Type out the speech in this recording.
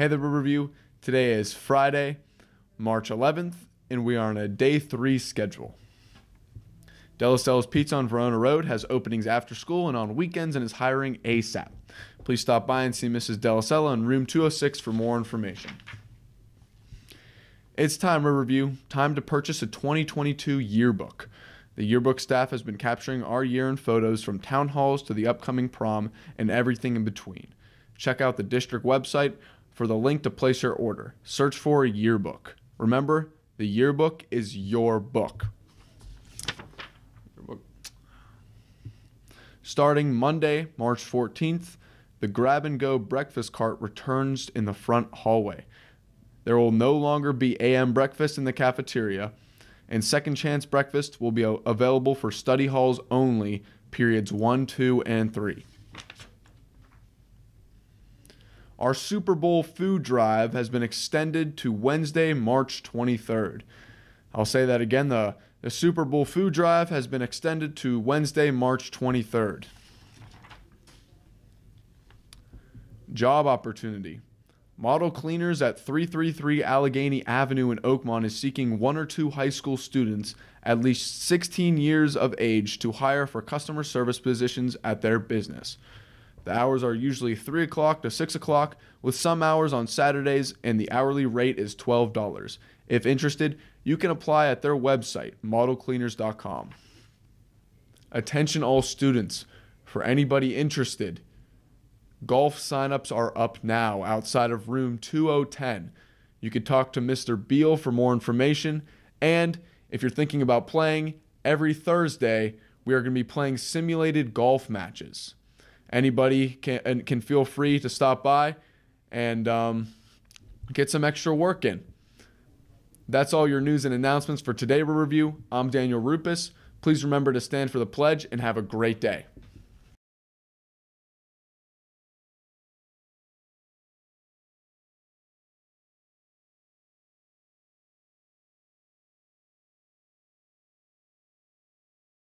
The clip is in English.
Hey, the Review. Today is Friday, March 11th, and we are on a day three schedule. Delastello's Pizza on Verona Road has openings after school and on weekends and is hiring ASAP. Please stop by and see Mrs. Delacello in room 206 for more information. It's time, River Riverview. Time to purchase a 2022 yearbook. The yearbook staff has been capturing our year in photos from town halls to the upcoming prom and everything in between. Check out the district website for the link to place your order. Search for yearbook. Remember, the yearbook is your book. Starting Monday, March 14th, the grab and go breakfast cart returns in the front hallway. There will no longer be AM breakfast in the cafeteria, and second chance breakfast will be available for study halls only, periods 1, 2, and 3. Our Super Bowl food drive has been extended to Wednesday, March 23rd. I'll say that again. The, the Super Bowl food drive has been extended to Wednesday, March 23rd. Job opportunity. Model Cleaners at 333 Allegheny Avenue in Oakmont is seeking one or two high school students at least 16 years of age to hire for customer service positions at their business. The hours are usually 3 o'clock to 6 o'clock, with some hours on Saturdays, and the hourly rate is $12. If interested, you can apply at their website, modelcleaners.com. Attention, all students. For anybody interested, golf signups are up now outside of room 2010. You could talk to Mr. Beal for more information. And if you're thinking about playing, every Thursday, we are going to be playing simulated golf matches anybody can can feel free to stop by and um, get some extra work in. That's all your news and announcements for today. Review. I'm Daniel Rupus. Please remember to stand for the pledge and have a great day.